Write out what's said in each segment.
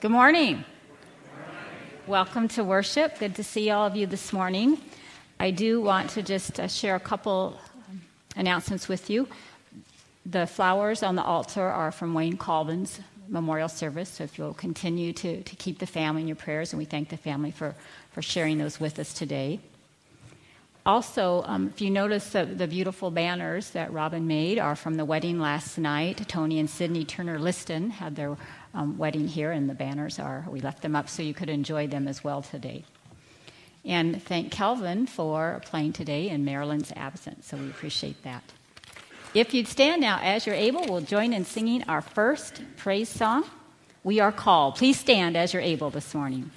Good morning. Welcome to worship. Good to see all of you this morning. I do want to just uh, share a couple um, announcements with you. The flowers on the altar are from Wayne Colvin's memorial service, so if you'll continue to, to keep the family in your prayers, and we thank the family for, for sharing those with us today. Also, um, if you notice the, the, beautiful banners that Robin made are from the wedding last night. Tony and Sydney Turner Liston had their um, wedding here, and the banners are, we left them up so you could enjoy them as well today. And thank Kelvin for playing today in Marilyn's absence, so we appreciate that. If you'd stand now as you're able, we'll join in singing our first praise song. We are called. Please stand as you're able this morning.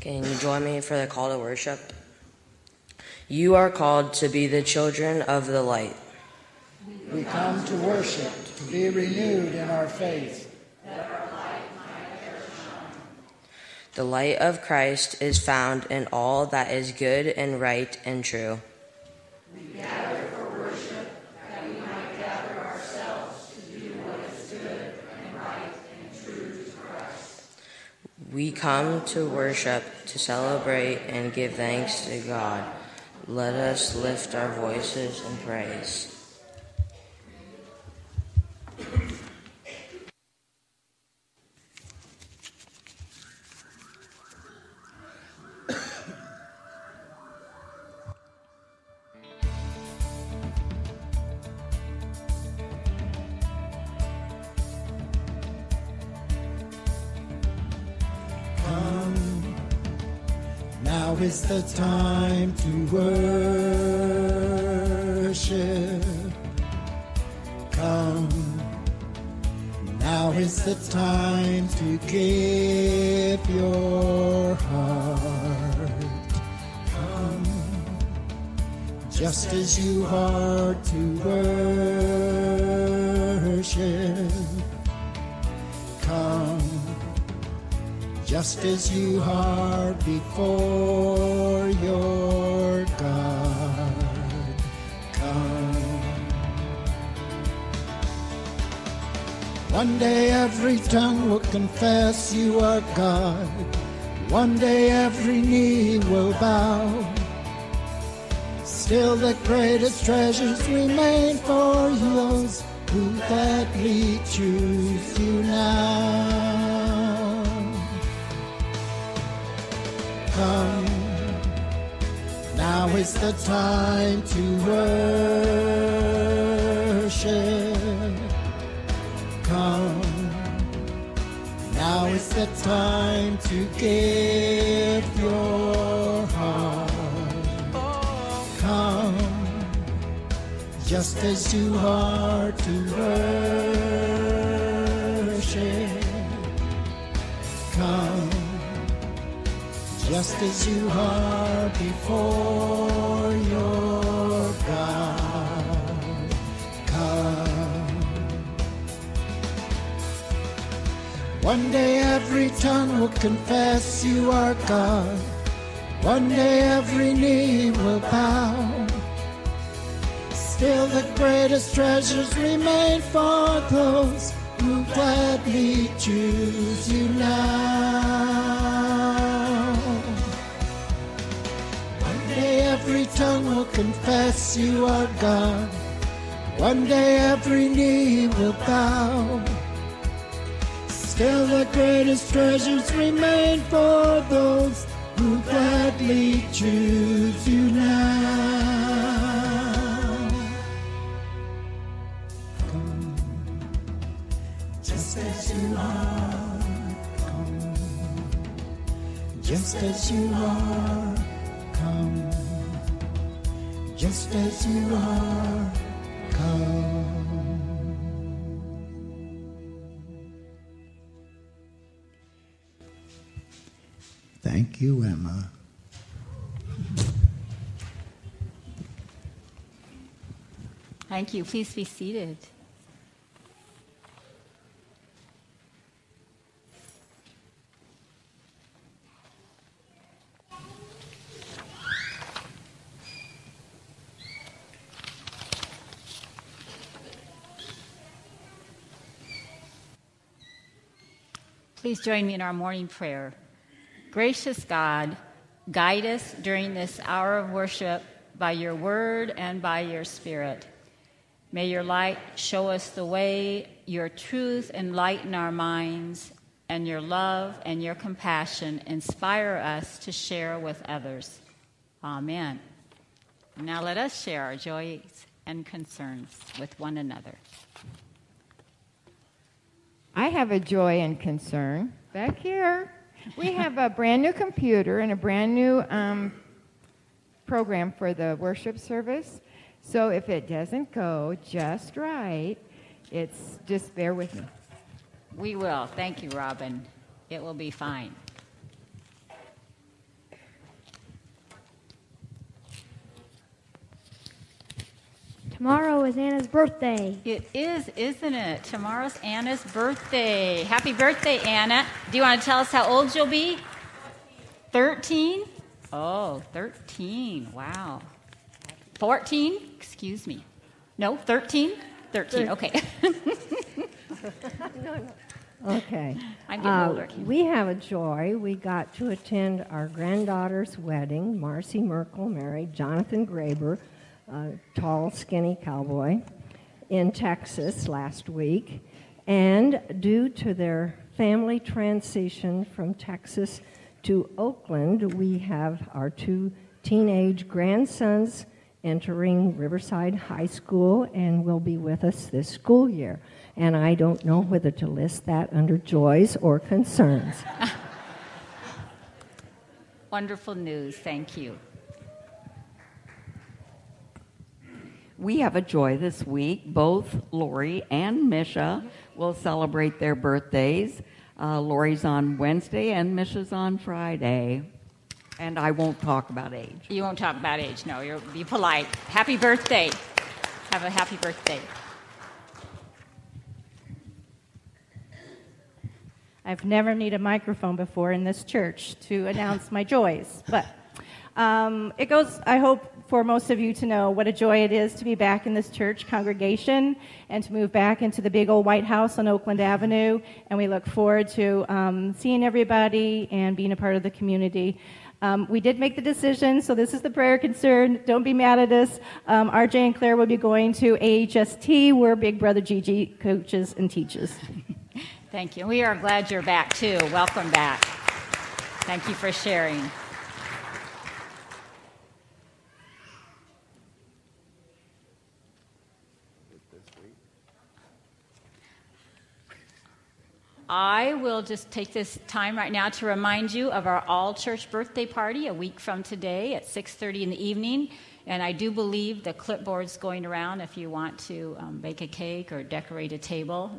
Can you join me for the call to worship? You are called to be the children of the light. We come to worship, to be renewed in our faith. The light of Christ is found in all that is good and right and true. We come to worship, to celebrate, and give thanks to God. Let us lift our voices in praise. Come. Now is the time to give your heart. Come. Just as you are to worship. Come just as you are before your One day every tongue will confess you are God. One day every knee will bow. Still the greatest treasures remain for those who gladly choose you now. Come, now is the time to worship. Is the time to give your heart. Come just as you are to worship. Come, just as you are before your God. One day every tongue will confess you are God. One day every knee will bow. Still the greatest treasures remain for those who gladly choose you now. One day every tongue will confess you are God. One day every knee will bow. Still the greatest treasures remain for those who gladly choose you now. Come, just as you are. Come, just as you are. Come, just as you are. Come. Thank you, Emma. Thank you. Please be seated. Please join me in our morning prayer. Gracious God, guide us during this hour of worship by your word and by your spirit. May your light show us the way, your truth enlighten our minds, and your love and your compassion inspire us to share with others. Amen. Now let us share our joys and concerns with one another. I have a joy and concern back here. We have a brand new computer and a brand new um, program for the worship service. So if it doesn't go just right, it's just bear with me. We will. Thank you, Robin. It will be fine. Tomorrow is Anna's birthday. It is, isn't it? Tomorrow's Anna's birthday. Happy birthday, Anna. Do you want to tell us how old you'll be? 13? Oh, 13. Wow. 14? Excuse me. No, 13? 13. Okay. Okay. I'm getting Uh, older. Kim. we have a joy. We got to attend our granddaughter's wedding. Marcy Merkel married Jonathan Graber, a tall, skinny cowboy, in Texas last week. And due to their family transition from Texas to Oakland, we have our two teenage grandsons entering Riverside High School and will be with us this school year. And I don't know whether to list that under joys or concerns. wonderful news. Thank you. We have a joy this week. Both Lori and Misha will celebrate their birthdays. Uh, Lori's on Wednesday and Misha's on Friday. And I won't talk about age. You won't talk about age, no. You'll be polite. Happy birthday. Have a happy birthday. I've never needed a microphone before in this church to announce my joys, but um, it goes, I hope, for most of you to know what a joy it is to be back in this church congregation and to move back into the big old White House on Oakland Avenue. And we look forward to um, seeing everybody and being a part of the community. Um, we did make the decision, so this is the prayer concern. Don't be mad at us. Um, RJ and Claire will be going to AHST, where Big Brother Gigi coaches and teaches. Thank you. We are glad you're back, too. Welcome back. Thank you for sharing. I will just take this time right now to remind you of our all church birthday party a week from today at 6:30 in the evening. And I do believe the clipboard's going around if you want to um, bake a cake or decorate a table.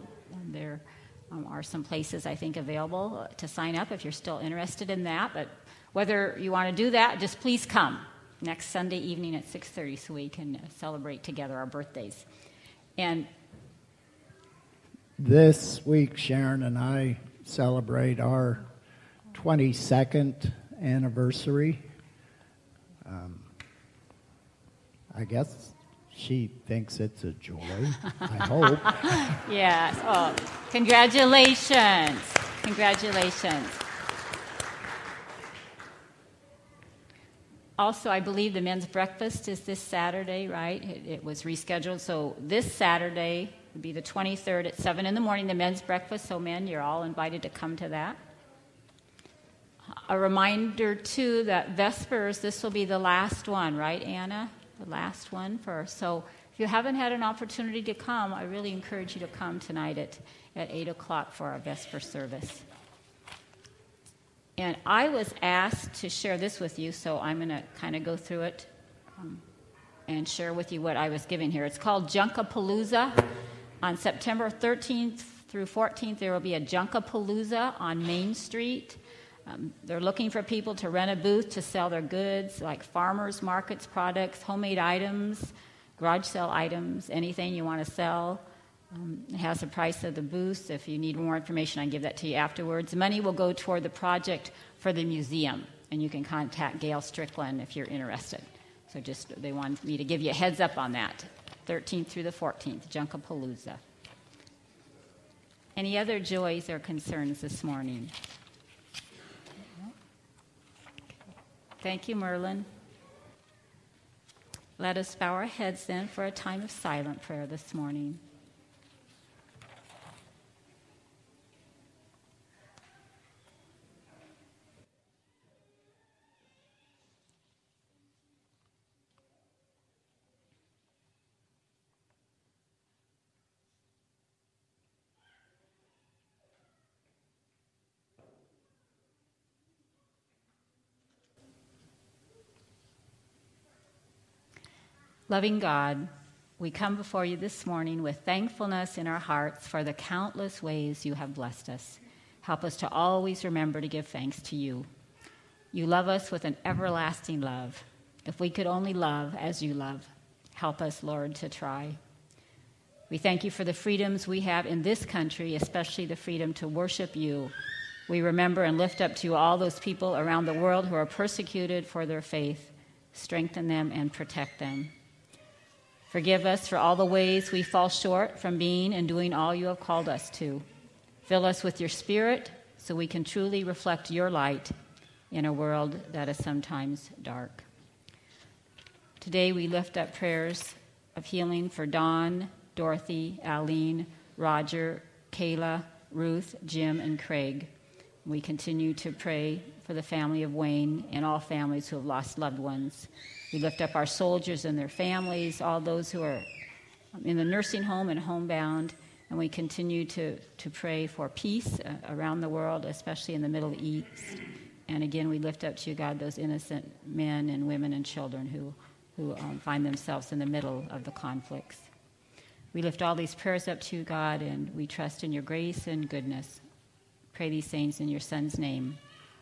There um, are some places I think available to sign up if you're still interested in that. But whether you want to do that, just please come next Sunday evening at 6:30 so we can celebrate together our birthdays. And this week, Sharon and I celebrate our 22nd anniversary. Um, I guess she thinks it's a joy. I hope. yes. Oh, congratulations. Congratulations. Also, I believe the men's breakfast is this Saturday, right? It, it was rescheduled. So, this Saturday, It'll be the 23rd at 7 in the morning, the men's breakfast. So, men, you're all invited to come to that. A reminder, too, that Vespers, this will be the last one, right, Anna? The last one for. So, if you haven't had an opportunity to come, I really encourage you to come tonight at, at 8 o'clock for our Vesper service. And I was asked to share this with you, so I'm going to kind of go through it um, and share with you what I was given here. It's called Junkapalooza. On September 13th through 14th, there will be a Junkapalooza on Main Street. Um, they're looking for people to rent a booth to sell their goods, like farmers markets products, homemade items, garage sale items, anything you want to sell. Um, it has the price of the booth. If you need more information, I can give that to you afterwards. Money will go toward the project for the museum, and you can contact Gail Strickland if you're interested. So just they want me to give you a heads up on that. 13th through the 14th, Junkapalooza. Any other joys or concerns this morning? Thank you, Merlin. Let us bow our heads then for a time of silent prayer this morning. Loving God, we come before you this morning with thankfulness in our hearts for the countless ways you have blessed us. Help us to always remember to give thanks to you. You love us with an everlasting love. If we could only love as you love, help us, Lord, to try. We thank you for the freedoms we have in this country, especially the freedom to worship you. We remember and lift up to you all those people around the world who are persecuted for their faith. Strengthen them and protect them. Forgive us for all the ways we fall short from being and doing all you have called us to. Fill us with your spirit so we can truly reflect your light in a world that is sometimes dark. Today we lift up prayers of healing for Don, Dorothy, Aline, Roger, Kayla, Ruth, Jim, and Craig. We continue to pray for the family of Wayne and all families who have lost loved ones. We lift up our soldiers and their families, all those who are in the nursing home and homebound, and we continue to, to pray for peace uh, around the world, especially in the Middle East, And again, we lift up to you, God, those innocent men and women and children who, who um, find themselves in the middle of the conflicts. We lift all these prayers up to you, God, and we trust in your grace and goodness. Pray these things in your Son's name.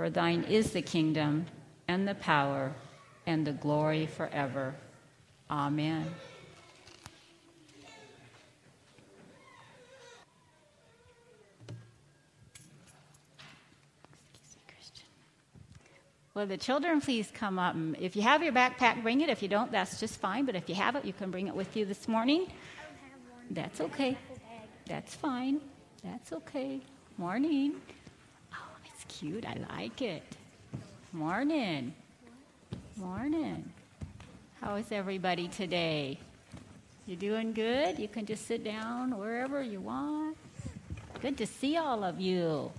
For thine is the kingdom, and the power, and the glory forever. Amen. Well, the children, please come up. If you have your backpack, bring it. If you don't, that's just fine. But if you have it, you can bring it with you this morning. That's okay. That's fine. That's okay. Morning. Cute. I like it. Morning. Morning. How is everybody today? You doing good? You can just sit down wherever you want. Good to see all of you.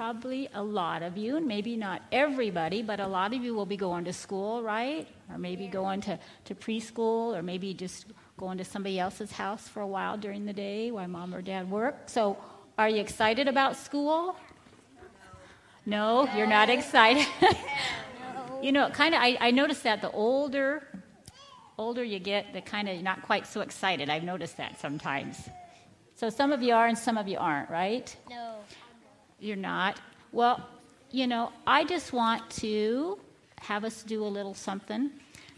probably a lot of you, and maybe not everybody, but a lot of you will be going to school, right? Or maybe going to, to preschool, or maybe just going to somebody else's house for a while during the day while mom or dad work. So, are you excited about school? No, no you're not excited. you know, kind of, I, I noticed that the older, older you get, the kind of not quite so excited. I've noticed that sometimes. So some of you are and some of you aren't, right? No. You're not? Well, you know, I just want to have us do a little something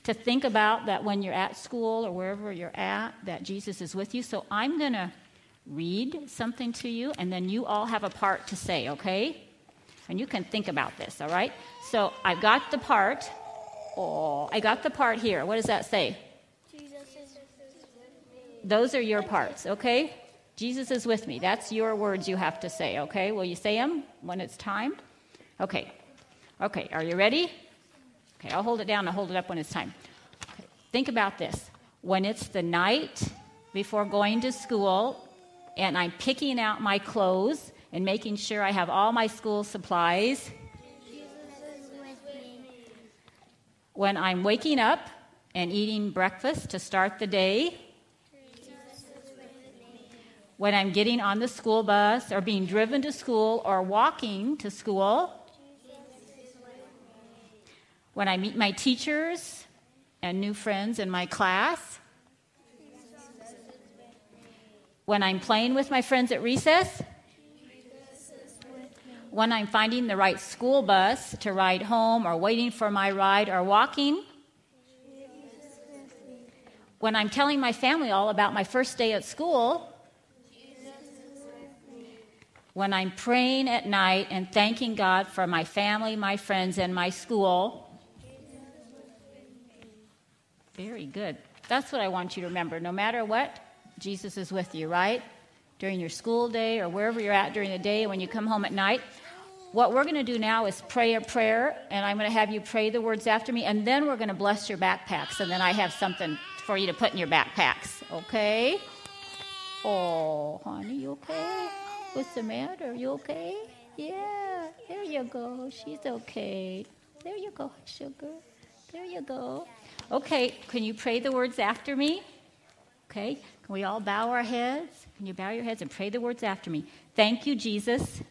to think about that when you're at school or wherever you're at, that Jesus is with you. So I'm going to read something to you, and then you all have a part to say, okay? And you can think about this, all right? So I've got the part. Oh, I got the part here. What does that say? Jesus is with me. Those are your parts, okay? Jesus is with me. That's your words you have to say, okay? Will you say them when it's time? Okay. Okay, are you ready? Okay, I'll hold it down. I'll hold it up when it's time. Okay. Think about this. When it's the night before going to school and I'm picking out my clothes and making sure I have all my school supplies, when I'm waking up and eating breakfast to start the day, when I'm getting on the school bus or being driven to school or walking to school, when I meet my teachers and new friends in my class, when I'm playing with my friends at recess, when I'm finding the right school bus to ride home or waiting for my ride or walking, when I'm telling my family all about my first day at school, when I'm praying at night and thanking God for my family, my friends, and my school. Very good. That's what I want you to remember. No matter what, Jesus is with you, right? During your school day or wherever you're at during the day, when you come home at night. What we're going to do now is pray a prayer, and I'm going to have you pray the words after me, and then we're going to bless your backpacks, and then I have something for you to put in your backpacks, okay? Oh, honey, you okay? What's the matter? You okay? Yeah, there you go. She's okay. There you go, sugar. There you go. Okay, can you pray the words after me? Okay, can we all bow our heads? Can you bow your heads and pray the words after me? Thank you, Jesus,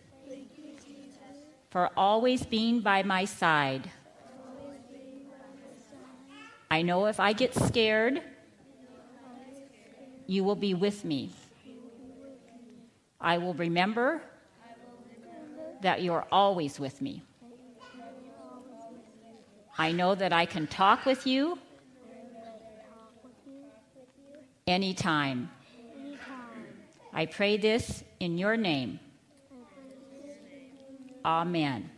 for always being by my side. I know if I get scared, you will be with me. I will remember that you're always with me. I know that I can talk with you anytime. I pray this in your name. Amen.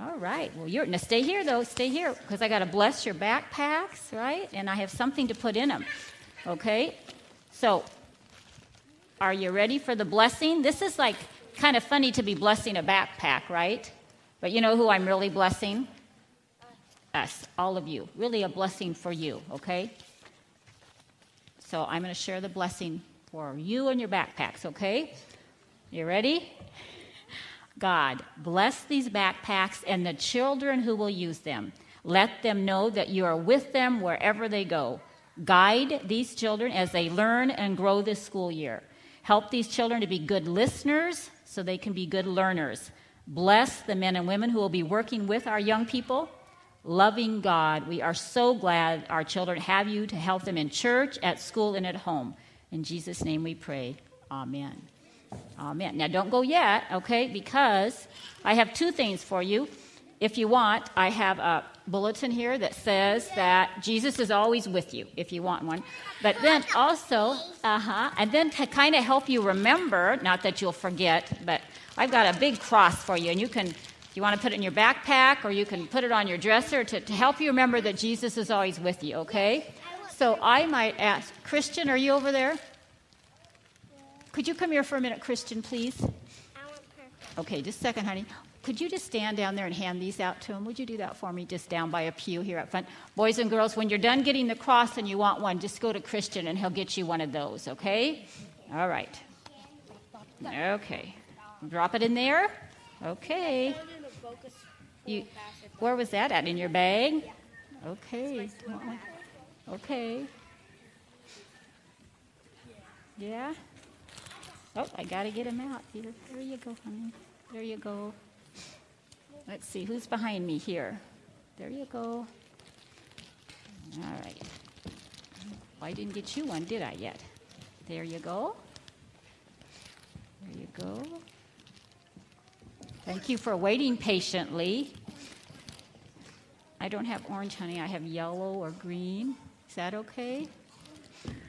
All right. Well, you're now stay here though. Stay here because I got to bless your backpacks, right? And I have something to put in them. Okay. So are you ready for the blessing? This is like kind of funny to be blessing a backpack, right? But you know who I'm really blessing? Us, all of you. Really a blessing for you, okay? So I'm going to share the blessing for you and your backpacks, okay? You ready? God, bless these backpacks and the children who will use them. Let them know that you are with them wherever they go. Guide these children as they learn and grow this school year. Help these children to be good listeners so they can be good learners. Bless the men and women who will be working with our young people. Loving God, we are so glad our children have you to help them in church, at school, and at home. In Jesus' name we pray. Amen. Amen. Now, don't go yet, okay? Because I have two things for you. If you want, I have a bulletin here that says that Jesus is always with you, if you want one. But then also, uh huh, and then to kind of help you remember, not that you'll forget, but I've got a big cross for you, and you can. You want to put it in your backpack or you can put it on your dresser to, to help you remember that Jesus is always with you, okay? So I might ask, Christian, are you over there? Could you come here for a minute, Christian, please? Okay, just a second, honey. Could you just stand down there and hand these out to him? Would you do that for me, just down by a pew here up front? Boys and girls, when you're done getting the cross and you want one, just go to Christian and he'll get you one of those, okay? All right. Okay. Drop it in there. Okay. You, where was that at? In your bag? Okay. Okay. Yeah? Oh, I got to get him out here. There you go, honey. There you go. Let's see, who's behind me here? There you go. All right. Well, I didn't get you one, did I yet? There you go. There you go. Thank you for waiting patiently. I don't have orange, honey. I have yellow or green. Is that okay?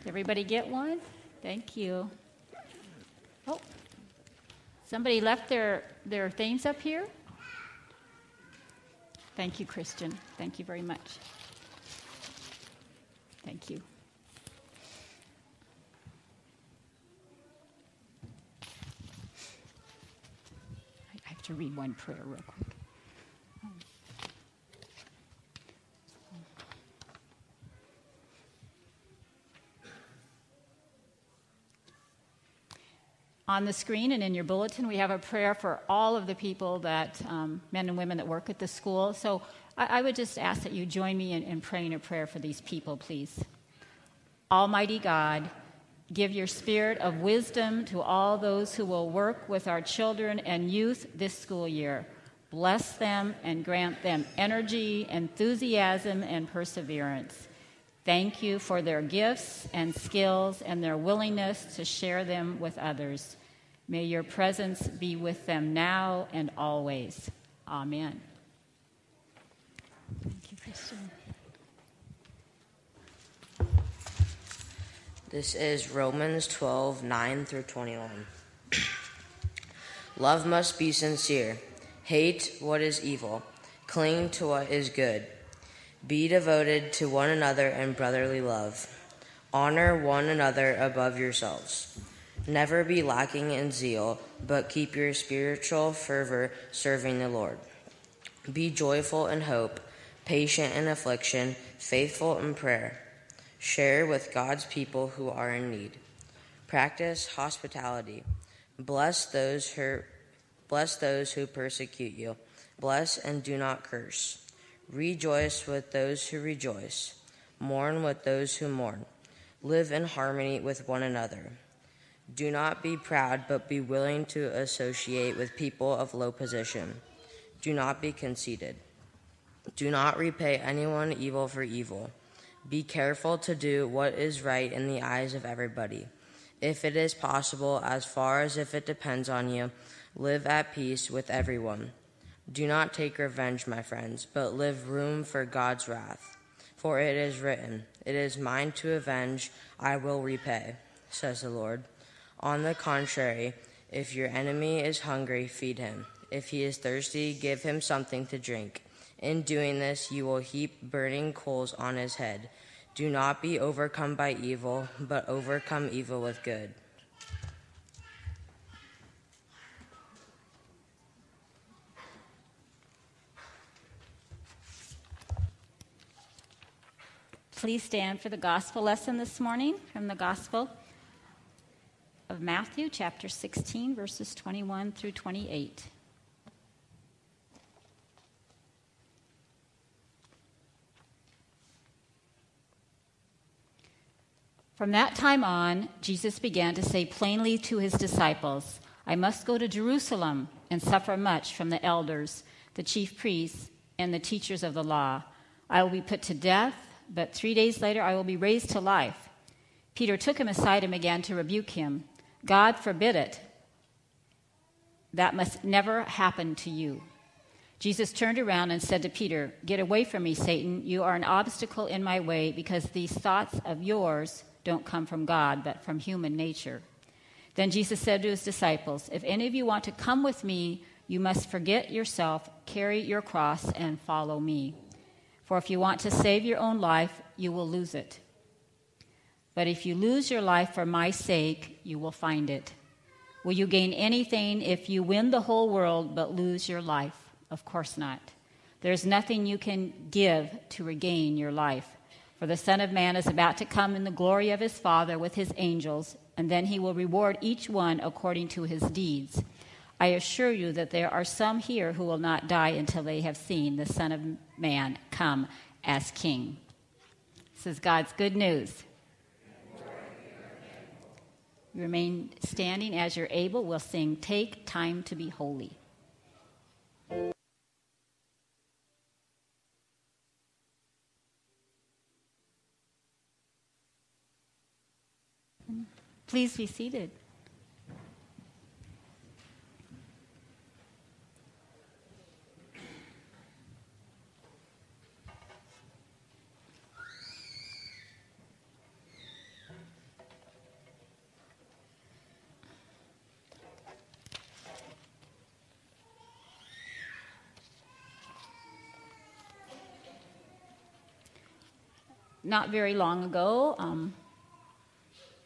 Everybody get one? Thank you. Oh, somebody left their, their things up here? Thank you, Christian. Thank you very much. Thank you. To read one prayer real quick. On the screen and in your bulletin, we have a prayer for all of the people that, um, men and women that work at the school. So I, I would just ask that you join me in, in praying a prayer for these people, please. Almighty God, give your spirit of wisdom to all those who will work with our children and youth this school year. Bless them and grant them energy, enthusiasm, and perseverance. Thank you for their gifts and skills and their willingness to share them with others. May your presence be with them now and always. Amen. Thank you, Christian. This is Romans 12, 9 through 21. Love must be sincere. Hate what is evil. Cling to what is good. Be devoted to one another in brotherly love. Honor one another above yourselves. Never be lacking in zeal, but keep your spiritual fervor serving the Lord. Be joyful in hope, patient in affliction, faithful in prayer. Share with God's people who are in need. Practice hospitality. Bless those who bless those who persecute you. Bless and do not curse. Rejoice with those who rejoice. Mourn with those who mourn. Live in harmony with one another. Do not be proud, but be willing to associate with people of low position. Do not be conceited. Do not repay anyone evil for evil. Be careful to do what is right in the eyes of everybody. If it is possible, as far as if it depends on you, live at peace with everyone. Do not take revenge, my friends, but leave room for God's wrath. For it is written, It is mine to avenge, I will repay, says the Lord. On the contrary, if your enemy is hungry, feed him. If he is thirsty, give him something to drink. In doing this, you will heap burning coals on his head. Do not be overcome by evil, but overcome evil with good. Please stand for the gospel lesson this morning from the Gospel of Matthew, chapter 16, verses 21 through 28. From that time on, Jesus began to say plainly to his disciples, I must go to Jerusalem and suffer much from the elders, the chief priests, and the teachers of the law. I will be put to death, but three days later I will be raised to life. Peter took him aside and began to rebuke him. God forbid it. That must never happen to you. Jesus turned around and said to Peter, Get away from me, Satan. You are an obstacle in my way because these thoughts of yours don't come from God, but from human nature. Then Jesus said to his disciples, If any of you want to come with me, you must forget yourself, carry your cross, and follow me. For if you want to save your own life, you will lose it. But if you lose your life for my sake, you will find it. Will you gain anything if you win the whole world but lose your life? Of course not. There's nothing you can give to regain your life. For the Son of Man is about to come in the glory of his Father with his angels, and then he will reward each one according to his deeds. I assure you that there are some here who will not die until they have seen the Son of Man come as King. This is God's good news. You remain standing as you're able. We'll sing Take Time to Be Holy. Please be seated. Not very long ago, um,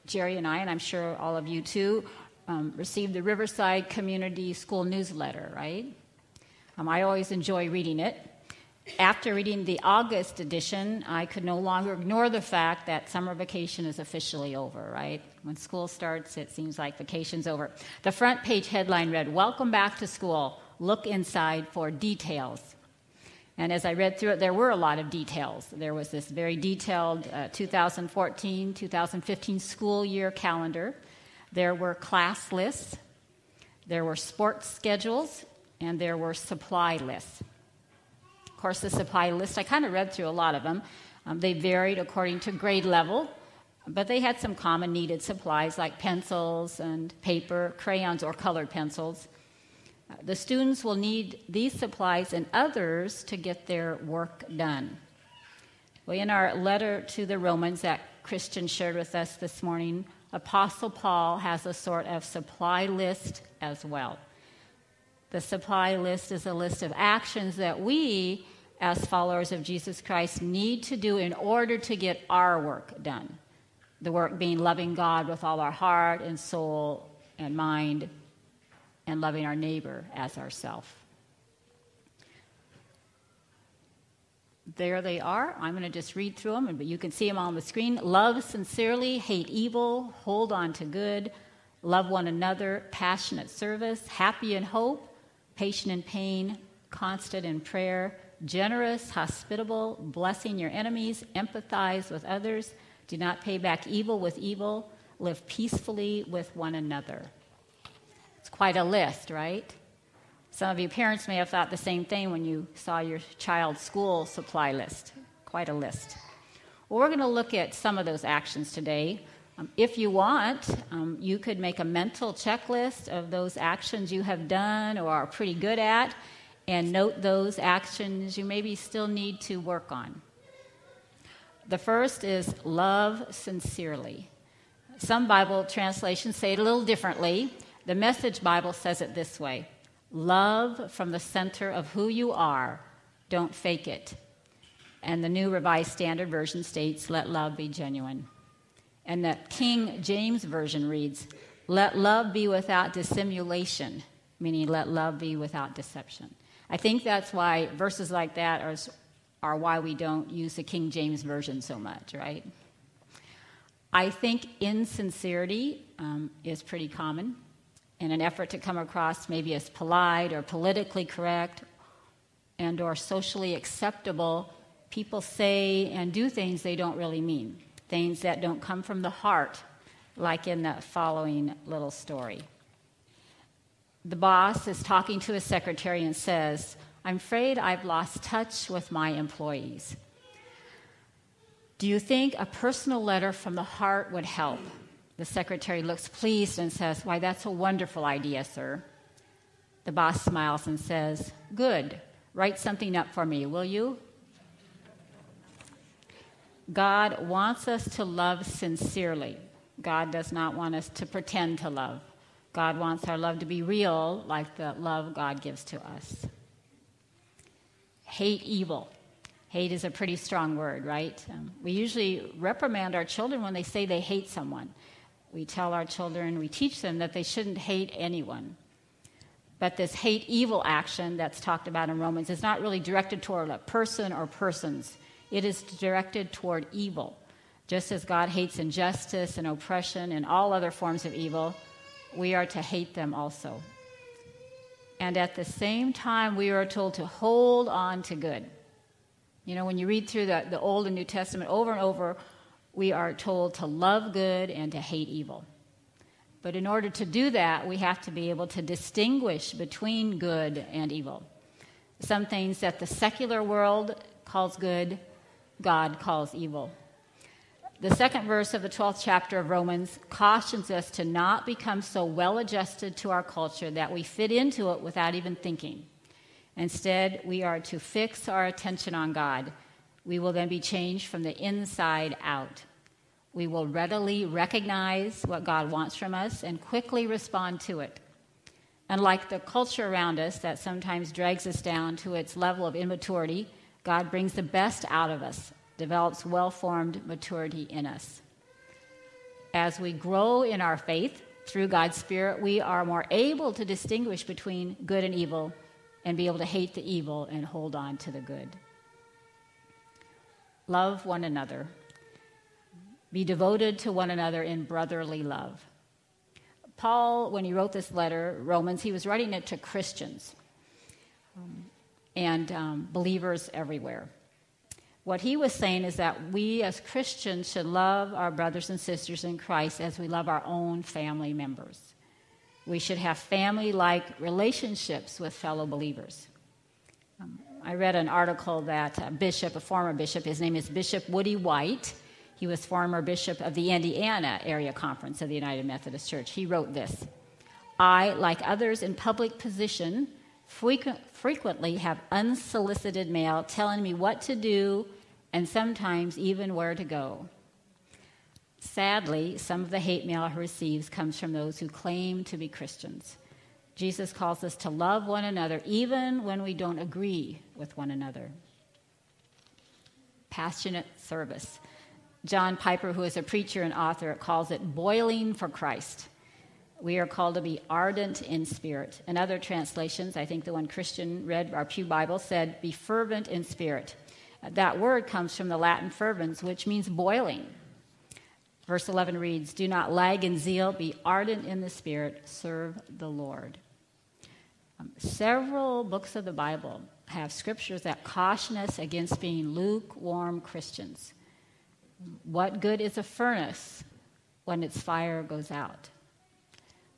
Jerry and I, and I'm sure all of you too, um, received the Riverside Community School newsletter, right? Um, I always enjoy reading it. After reading the August edition, I could no longer ignore the fact that summer vacation is officially over, right? When school starts, it seems like vacation's over. The front page headline read, Welcome back to school. Look inside for details. And as I read through it, there were a lot of details. There was this very detailed uh, 2014 2015 school year calendar. There were class lists, there were sports schedules, and there were supply lists. Of course, the supply list, I kind of read through a lot of them. Um, they varied according to grade level, but they had some common needed supplies like pencils and paper, crayons, or colored pencils. The students will need these supplies and others to get their work done. Well, in our letter to the Romans that Christian shared with us this morning, Apostle Paul has a sort of supply list as well. The supply list is a list of actions that we, as followers of Jesus Christ, need to do in order to get our work done. The work being loving God with all our heart and soul and mind and loving our neighbor as ourself. There they are. I'm going to just read through them, but you can see them on the screen. Love sincerely, hate evil, hold on to good, love one another, passionate service, happy in hope, patient in pain, constant in prayer, generous, hospitable, blessing your enemies, empathize with others, do not pay back evil with evil, live peacefully with one another. Quite a list, right? Some of you parents may have thought the same thing when you saw your child's school supply list. Quite a list. Well, we're going to look at some of those actions today. Um, if you want, um, you could make a mental checklist of those actions you have done or are pretty good at and note those actions you maybe still need to work on. The first is love sincerely. Some Bible translations say it a little differently. The Message Bible says it this way Love from the center of who you are, don't fake it. And the New Revised Standard Version states, Let love be genuine. And the King James Version reads, Let love be without dissimulation, meaning let love be without deception. I think that's why verses like that are, are why we don't use the King James Version so much, right? I think insincerity um, is pretty common in an effort to come across maybe as polite or politically correct and or socially acceptable people say and do things they don't really mean things that don't come from the heart like in the following little story. The boss is talking to his secretary and says i'm afraid i've lost touch with my employees. Do you think a personal letter from the heart would help the secretary looks pleased and says, Why, that's a wonderful idea, sir. The boss smiles and says, Good. Write something up for me, will you? God wants us to love sincerely. God does not want us to pretend to love. God wants our love to be real, like the love God gives to us. Hate evil. Hate is a pretty strong word, right? Um, we usually reprimand our children when they say they hate someone. We tell our children, we teach them that they shouldn't hate anyone. But this hate evil action that's talked about in Romans is not really directed toward a person or persons, it is directed toward evil. Just as God hates injustice and oppression and all other forms of evil, we are to hate them also. And at the same time, we are told to hold on to good. You know, when you read through the, the Old and New Testament over and over, we are told to love good and to hate evil. But in order to do that, we have to be able to distinguish between good and evil. Some things that the secular world calls good, God calls evil. The second verse of the 12th chapter of Romans cautions us to not become so well adjusted to our culture that we fit into it without even thinking. Instead, we are to fix our attention on God we will then be changed from the inside out. We will readily recognize what God wants from us and quickly respond to it. Unlike the culture around us that sometimes drags us down to its level of immaturity, God brings the best out of us, develops well formed maturity in us. As we grow in our faith through God's Spirit, we are more able to distinguish between good and evil and be able to hate the evil and hold on to the good. Love one another. Be devoted to one another in brotherly love. Paul, when he wrote this letter, Romans, he was writing it to Christians um, and um, believers everywhere. What he was saying is that we as Christians should love our brothers and sisters in Christ as we love our own family members. We should have family like relationships with fellow believers. Um, I read an article that a bishop, a former bishop, his name is Bishop Woodie White. He was former bishop of the Indiana Area Conference of the United Methodist Church. He wrote this I, like others in public position, frequently have unsolicited mail telling me what to do and sometimes even where to go. Sadly, some of the hate mail he receives comes from those who claim to be Christians. Jesus calls us to love one another even when we don't agree with one another. Passionate service. John Piper, who is a preacher and author, calls it boiling for Christ. We are called to be ardent in spirit. In other translations, I think the one Christian read, our Pew Bible, said, be fervent in spirit. That word comes from the Latin fervens, which means boiling. Verse 11 reads, Do not lag in zeal, be ardent in the spirit, serve the Lord. Um, several books of the Bible have scriptures that caution us against being lukewarm Christians. What good is a furnace when its fire goes out?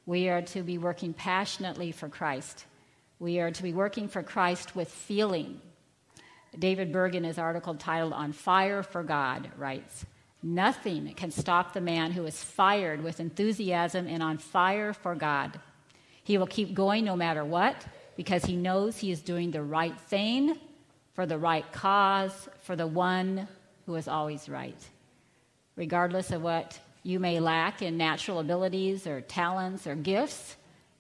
We are to be working passionately for Christ. We are to be working for Christ with feeling. David Berg, in his article titled On Fire for God, writes Nothing can stop the man who is fired with enthusiasm and on fire for God. He will keep going no matter what because he knows he is doing the right thing for the right cause for the one who is always right. Regardless of what you may lack in natural abilities or talents or gifts,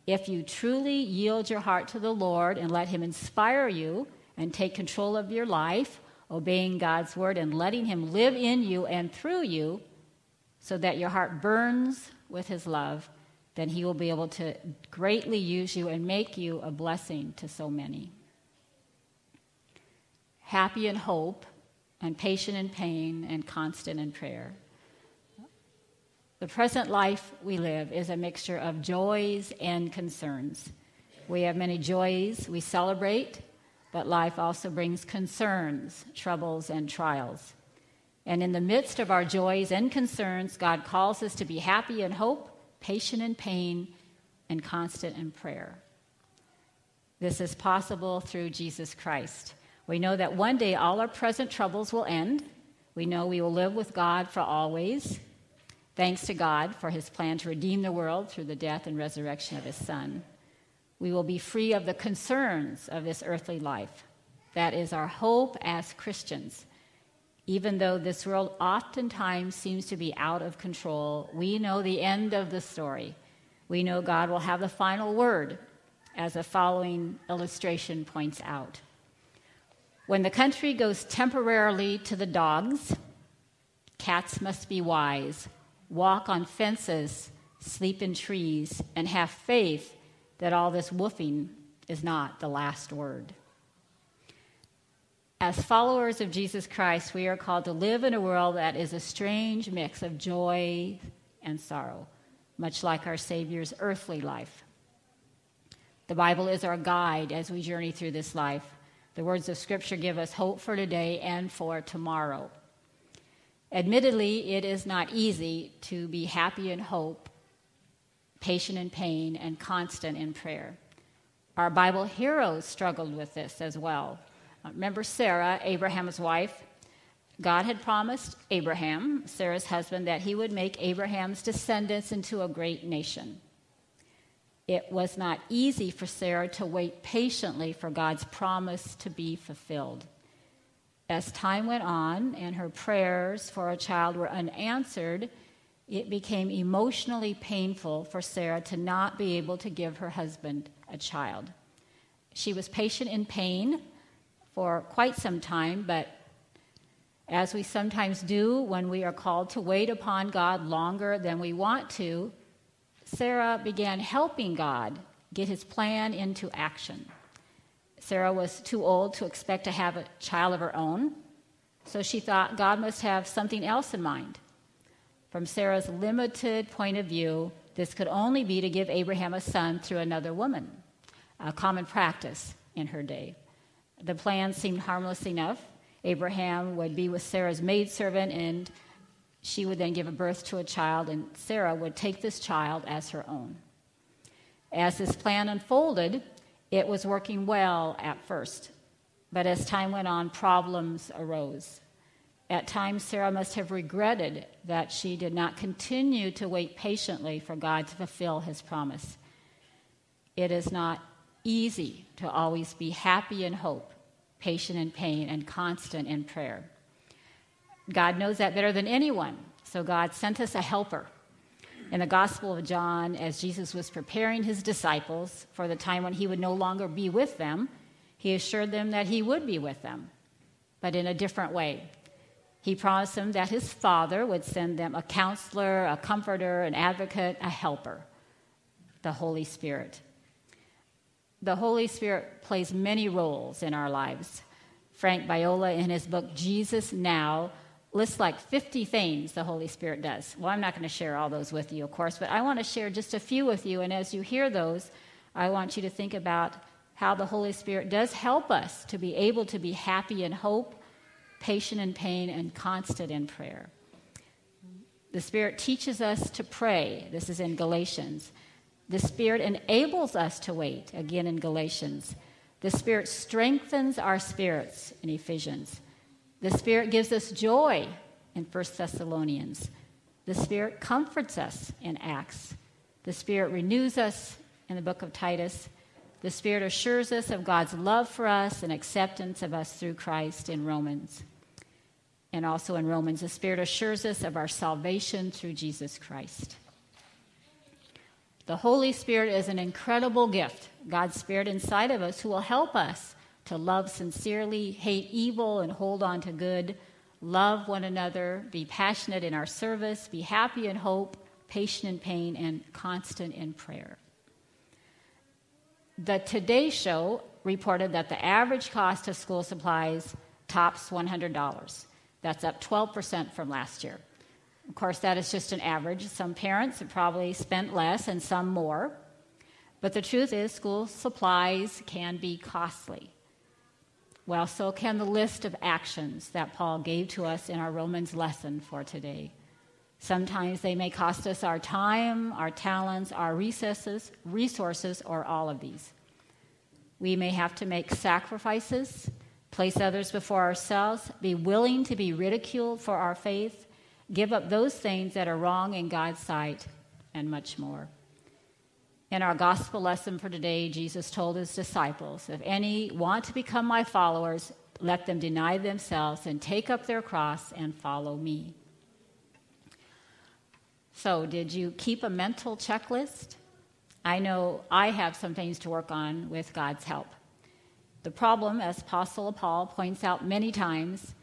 if you truly yield your heart to the Lord and let Him inspire you and take control of your life, obeying God's word and letting Him live in you and through you so that your heart burns with His love, then He will be able to greatly use you and make you a blessing to so many. happy in hope, and patient in pain, and constant in prayer. The present life we live is a mixture of joys and concerns. We have many joys we celebrate, but life also brings concerns, troubles, and trials. And in the midst of our joys and concerns, God calls us to be happy in hope, patient in pain, and constant in prayer. This is possible through Jesus Christ. We know that one day all our present troubles will end. We know we will live with God for always. Thanks to God for his plan to redeem the world through the death and resurrection of his Son. We will be free of the concerns of this earthly life. That is our hope as Christians. Even though this world oftentimes seems to be out of control, we know the end of the story. We know God will have the final word, as the following illustration points out. When the country goes temporarily to the dogs, cats must be wise walk on fences, sleep in trees, and have faith that all this woofing is not the last word. As followers of Jesus Christ, we are called to live in a world that is a strange mix of joy and sorrow, much like our Savior's earthly life. The Bible is our guide as we journey through this life. The words of Scripture give us hope for today and for tomorrow. Admittedly, it is not easy to be happy in hope, patient in pain, and constant in prayer. Our Bible heroes struggled with this as well. Remember Sarah, Abraham's wife? God had promised Abraham, Sarah's husband, that he would make Abraham's descendants into a great nation. It was not easy for Sarah to wait patiently for God's promise to be fulfilled. As time went on and her prayers for a child were unanswered, it became emotionally painful for Sarah to not be able to give her husband a child. She was patient in pain for quite some time, but as we sometimes do when we are called to wait upon God longer than we want to, Sarah began helping God get his plan into action. Sarah was too old to expect to have a child of her own, so she thought God must have something else in mind. From Sarah's limited point of view, this could only be to give Abraham a son through another woman, a common practice in her day. The plan seemed harmless enough. Abraham would be with Sarah's maidservant, and she would then give a birth to a child, and Sarah would take this child as her own. As this plan unfolded, it was working well at first, but as time went on, problems arose. At times, Sarah must have regretted that she did not continue to wait patiently for God to fulfill his promise. It is not easy to always be happy in hope, patient in pain, and constant in prayer. God knows that better than anyone, so God sent us a helper in the Gospel of John, as Jesus was preparing his disciples for the time when he would no longer be with them, he assured them that he would be with them, but in a different way. He promised them that his Father would send them a counselor, a comforter, an advocate, a helper, the Holy Spirit. The Holy Spirit plays many roles in our lives. Frank Viola, in his book Jesus Now, lists like 50 things the Holy Spirit does. Well, I'm not going to share all those with you, of course, but I want to share just a few with you. And as you hear those, I want you to think about how the Holy Spirit does help us to be able to be happy in hope, patient in pain, and constant in prayer. The Spirit teaches us to pray. This is in Galatians. The Spirit enables us to wait, again in Galatians. The Spirit strengthens our spirits in Ephesians. The Spirit gives us joy in 1 Thessalonians. The Spirit comforts us in Acts. The Spirit renews us in the book of Titus. The Spirit assures us of God's love for us and acceptance of us through Christ in Romans. And also in Romans, the Spirit assures us of our salvation through Jesus Christ. The Holy Spirit is an incredible gift, God's Spirit inside of us, who will help us to love sincerely, hate evil, and hold on to good, love one another, be passionate in our service, be happy in hope, patient in pain, and constant in prayer. The Today Show reported that the average cost of school supplies tops $100. That's up 12% from last year. Of course, that is just an average. Some parents have probably spent less and some more. But the truth is, school supplies can be costly. Well, so can the list of actions that Paul gave to us in our Romans lesson for today. Sometimes they may cost us our time, our talents, our recesses, resources, or all of these. We may have to make sacrifices, place others before ourselves, be willing to be ridiculed for our faith, give up those things that are wrong in God's sight, and much more. In our gospel lesson for today, Jesus told his disciples If any want to become my followers, let them deny themselves and take up their cross and follow me. So, did you keep a mental checklist? I know I have some things to work on with God's help. The problem, as Apostle Paul points out many times,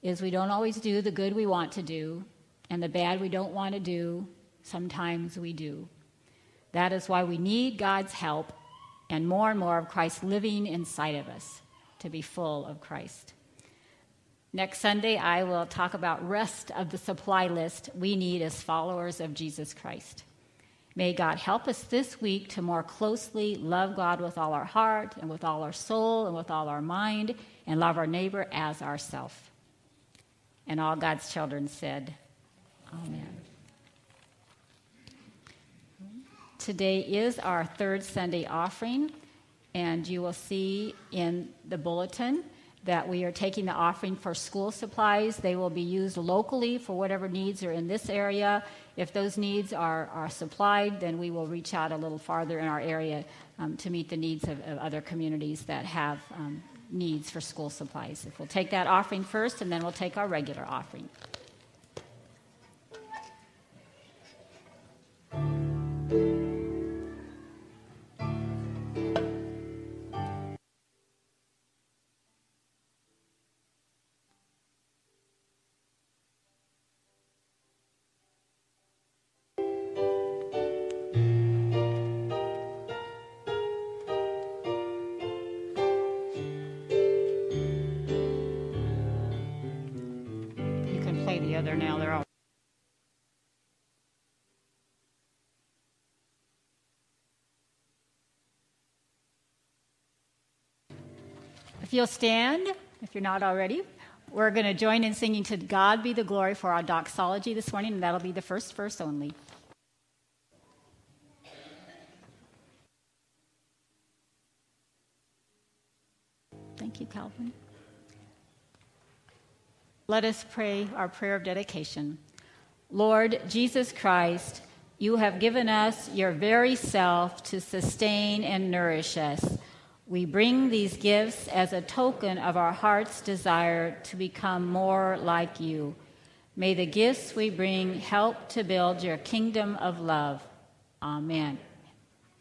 is we don't always do the good we want to do, and the bad we don't want to do, sometimes we do. That is why we need God's help and more and more of Christ living inside of us to be full of Christ. Next Sunday, I will talk about rest of the supply list we need as followers of Jesus Christ. May God help us this week to more closely love God with all our heart and with all our soul and with all our mind and love our neighbor as ourself. And all God's children said, Amen. Today is our third Sunday offering, and you will see in the bulletin that we are taking the offering for school supplies. They will be used locally for whatever needs are in this area. If those needs are, are supplied, then we will reach out a little farther in our area um, to meet the needs of, of, other communities that have um, needs for school supplies. If we'll take that offering first, and then we'll take our regular offering. If you'll stand, if you're not already, we're going to join in singing To God Be the Glory for our doxology this morning, and that'll be the first verse only. Thank you, Calvin. Let us pray our prayer of dedication. Lord Jesus Christ, you have given us your very self to sustain and nourish us. We bring these gifts as a token of our heart's desire to become more like you. May the gifts we bring help to build your kingdom of love. Amen.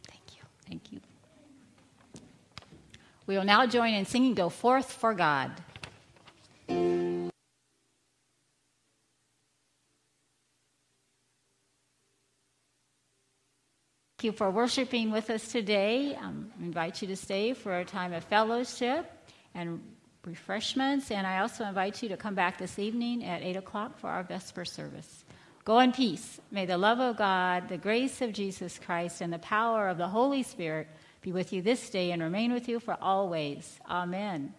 Thank you. Thank you. We will now join in singing Go Forth for God. Thank you for worshiping with us today. Um, I invite you to stay for a time of fellowship and refreshments. And I also invite you to come back this evening at 8 o'clock for our Vesper service. Go in peace. May the love of God, the grace of Jesus Christ, and the power of the Holy Spirit be with you this day and remain with you for always. Amen.